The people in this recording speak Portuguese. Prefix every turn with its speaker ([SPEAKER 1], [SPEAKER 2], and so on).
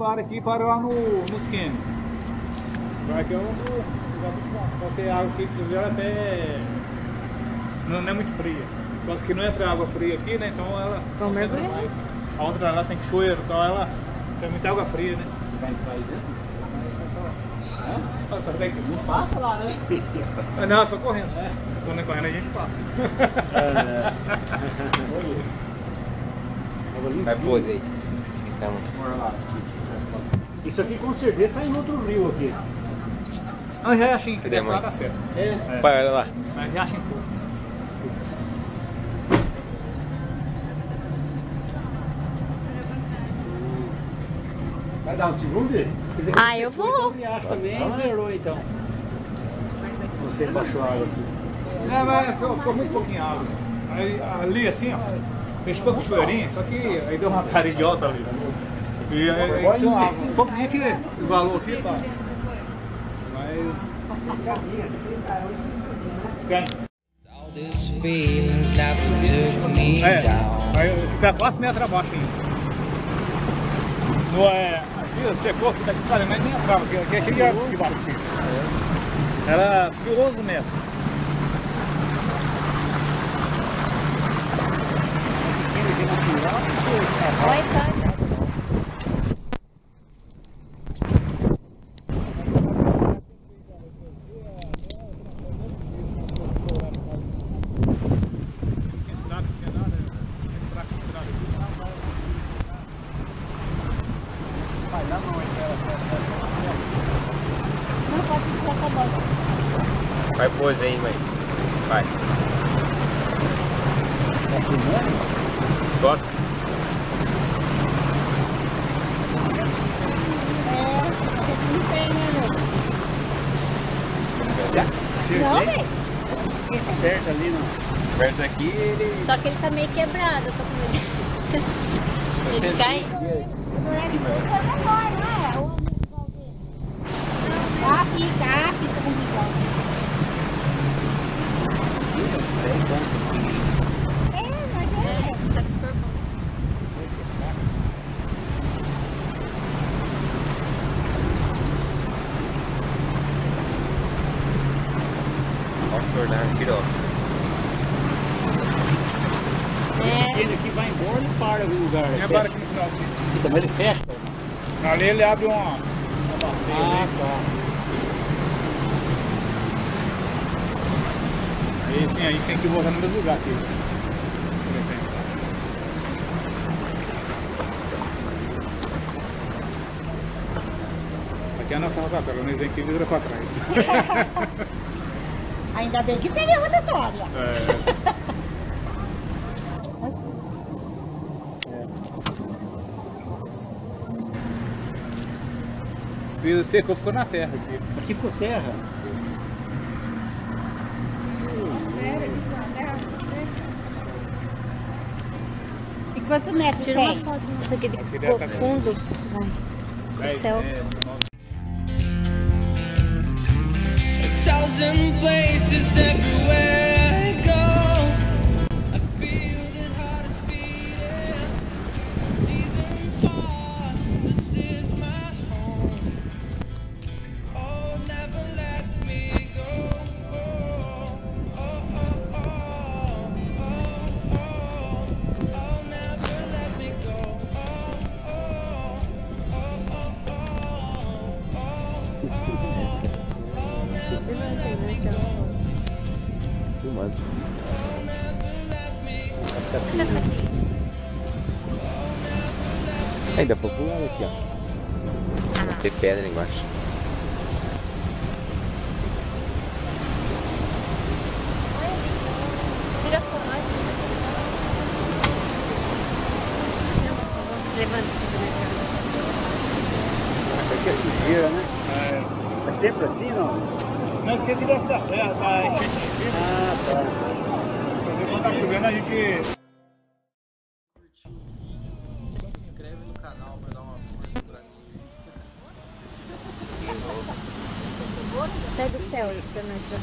[SPEAKER 1] para aqui e para lá no, nos cânions. Vai que é um lugar muito bom. Vai ter água aqui que ela até não, não é muito fria. Por que não entra água fria aqui, né? Então ela concentra
[SPEAKER 2] mergulhar?
[SPEAKER 1] mais. A outra lá tem cachoeiro, então ela tem muita água fria, né?
[SPEAKER 3] Você vai entrar aí dentro?
[SPEAKER 1] Passa.
[SPEAKER 3] Não passa lá, né?
[SPEAKER 1] Não, só correndo. Quando é correndo a gente passa.
[SPEAKER 4] Vai pose aí. Então,
[SPEAKER 3] Bora lá.
[SPEAKER 5] Isso aqui com certeza sai em outro rio aqui.
[SPEAKER 1] Ah, já achei que desse lá certo.
[SPEAKER 5] É.
[SPEAKER 4] pai, olha lá.
[SPEAKER 1] Mas já achei pouco.
[SPEAKER 3] Vai dar um segundo?
[SPEAKER 2] Ah, eu vou.
[SPEAKER 5] Riacho também zerou então. Você baixou a água aqui.
[SPEAKER 1] É, mas ficou, ficou muito pouquinho água. Aí, ali assim, ó, fez pouco chueirinho, só que aí deu uma cara idiota ali. E aí, aí tinha um, um pouquinho que igualou aqui, pá. Mas.
[SPEAKER 6] Me
[SPEAKER 1] É,
[SPEAKER 6] down.
[SPEAKER 1] aí tá 4 metros abaixo ainda. No, é, aqui secou, que daqui pra mas nem entrava, porque aqui é cheio de baixo. aqui. Ela subiu 11 metros.
[SPEAKER 5] Aqui cara.
[SPEAKER 2] Oi, Tânia.
[SPEAKER 4] Vai pose aí, mãe. Vai.
[SPEAKER 5] Tá filmando?
[SPEAKER 4] Foto.
[SPEAKER 2] Não tem, né, meu? Não, velho.
[SPEAKER 5] Certo ali, não.
[SPEAKER 4] Perto daqui, ele...
[SPEAKER 2] Só que ele tá meio quebrado, eu tô com medo. Ele cai. Não é menor, não é? Ou Ah, fica, ah, fica com bigode. É, mas é. Tá super bom.
[SPEAKER 4] Tornar pirox.
[SPEAKER 5] Esse
[SPEAKER 2] É.
[SPEAKER 5] cânion aqui vai embora e para em algum lugar.
[SPEAKER 1] É
[SPEAKER 5] Ele
[SPEAKER 1] para aqui no final. aqui.
[SPEAKER 5] Então, ele fecha.
[SPEAKER 1] Ali ele abre uma, uma bacia
[SPEAKER 5] Ah,
[SPEAKER 1] ali.
[SPEAKER 5] tá.
[SPEAKER 1] Aí sim, aí tem que voltar no mesmo lugar aqui. Por exemplo. Aqui é a nossa rotatória, nós vem aqui e vira pra trás.
[SPEAKER 7] Ainda bem que tem a rotatória.
[SPEAKER 1] É. Se secou, ficou na terra aqui.
[SPEAKER 5] Aqui ficou terra.
[SPEAKER 7] E quanto metro
[SPEAKER 2] Tira uma
[SPEAKER 7] tem?
[SPEAKER 2] foto disso aqui
[SPEAKER 1] deve tá
[SPEAKER 2] fundo. Vai. Do céu.
[SPEAKER 1] É,
[SPEAKER 4] Filmando. Aí dá pra pular aqui, ó. Tem pedra embaixo.
[SPEAKER 2] Levanta.
[SPEAKER 5] Isso aqui é sujeira, né? É sempre assim, não?
[SPEAKER 1] Não esquece dessa da serra, tá enchente de cima.
[SPEAKER 5] Ah, tá.
[SPEAKER 1] Quando tá chovendo a gente.
[SPEAKER 3] Se inscreve no canal pra dar uma força pra mim.
[SPEAKER 2] Pega o céu pra nós. pra-